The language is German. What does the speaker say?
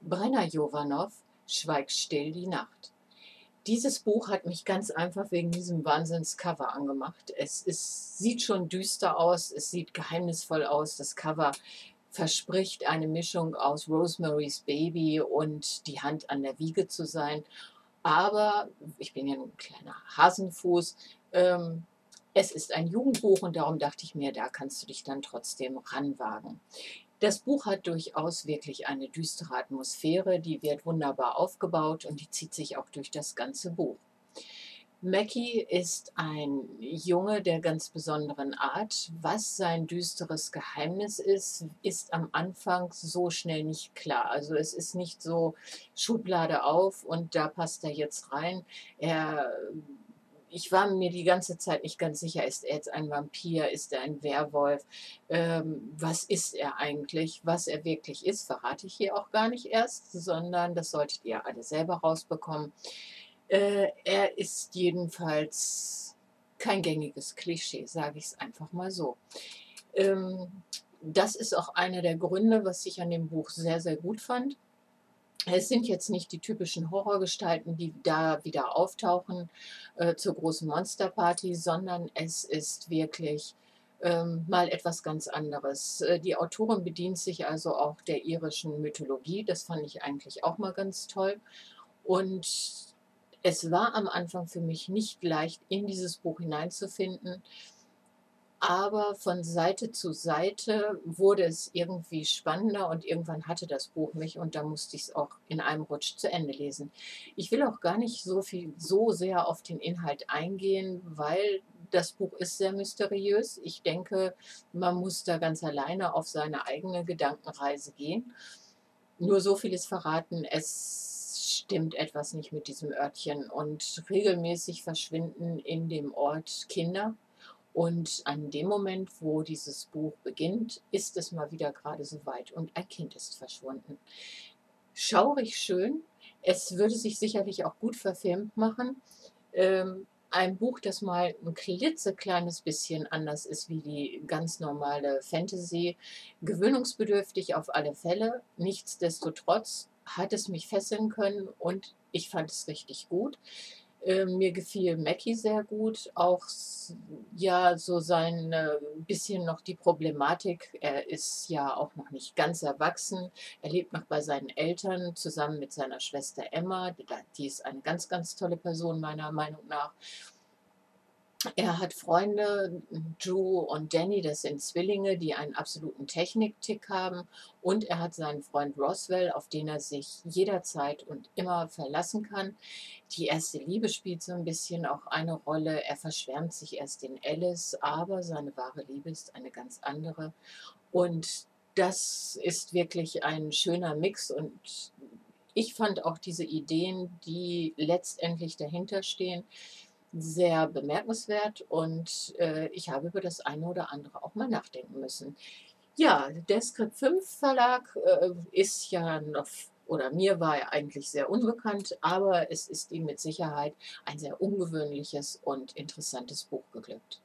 Brenner Jovanov, Schweig still die Nacht. Dieses Buch hat mich ganz einfach wegen diesem Wahnsinnscover angemacht. Es ist, sieht schon düster aus, es sieht geheimnisvoll aus. Das Cover verspricht eine Mischung aus Rosemary's Baby und Die Hand an der Wiege zu sein. Aber ich bin ja ein kleiner Hasenfuß. Ähm, es ist ein Jugendbuch und darum dachte ich mir, da kannst du dich dann trotzdem ranwagen. Das Buch hat durchaus wirklich eine düstere Atmosphäre, die wird wunderbar aufgebaut und die zieht sich auch durch das ganze Buch. Mackie ist ein Junge der ganz besonderen Art. Was sein düsteres Geheimnis ist, ist am Anfang so schnell nicht klar. Also es ist nicht so Schublade auf und da passt er jetzt rein. Er ich war mir die ganze Zeit nicht ganz sicher, ist er jetzt ein Vampir, ist er ein Werwolf, ähm, was ist er eigentlich, was er wirklich ist, verrate ich hier auch gar nicht erst, sondern das solltet ihr alle selber rausbekommen. Äh, er ist jedenfalls kein gängiges Klischee, sage ich es einfach mal so. Ähm, das ist auch einer der Gründe, was ich an dem Buch sehr, sehr gut fand es sind jetzt nicht die typischen Horrorgestalten, die da wieder auftauchen äh, zur großen Monsterparty, sondern es ist wirklich ähm, mal etwas ganz anderes. Äh, die Autorin bedient sich also auch der irischen Mythologie. Das fand ich eigentlich auch mal ganz toll. Und es war am Anfang für mich nicht leicht, in dieses Buch hineinzufinden aber von Seite zu Seite wurde es irgendwie spannender und irgendwann hatte das Buch mich und da musste ich es auch in einem Rutsch zu Ende lesen. Ich will auch gar nicht so viel, so sehr auf den Inhalt eingehen, weil das Buch ist sehr mysteriös. Ich denke, man muss da ganz alleine auf seine eigene Gedankenreise gehen. Nur so viel ist verraten, es stimmt etwas nicht mit diesem Örtchen und regelmäßig verschwinden in dem Ort Kinder und an dem Moment, wo dieses Buch beginnt, ist es mal wieder gerade so weit und ein Kind ist verschwunden. Schaurig schön. Es würde sich sicherlich auch gut verfilmt machen. Ähm, ein Buch, das mal ein klitzekleines bisschen anders ist wie die ganz normale Fantasy. Gewöhnungsbedürftig auf alle Fälle. Nichtsdestotrotz hat es mich fesseln können und ich fand es richtig gut. Ähm, mir gefiel Mackie sehr gut, auch ja so sein äh, bisschen noch die Problematik. Er ist ja auch noch nicht ganz erwachsen. Er lebt noch bei seinen Eltern zusammen mit seiner Schwester Emma. Die ist eine ganz, ganz tolle Person meiner Meinung nach. Er hat Freunde, Drew und Danny, das sind Zwillinge, die einen absoluten Techniktick haben. Und er hat seinen Freund Roswell, auf den er sich jederzeit und immer verlassen kann. Die erste Liebe spielt so ein bisschen auch eine Rolle. Er verschwärmt sich erst in Alice, aber seine wahre Liebe ist eine ganz andere. Und das ist wirklich ein schöner Mix und ich fand auch diese Ideen, die letztendlich dahinter stehen, sehr bemerkenswert und äh, ich habe über das eine oder andere auch mal nachdenken müssen. Ja, der Script 5 Verlag äh, ist ja noch, oder mir war er eigentlich sehr unbekannt, aber es ist ihm mit Sicherheit ein sehr ungewöhnliches und interessantes Buch geglückt.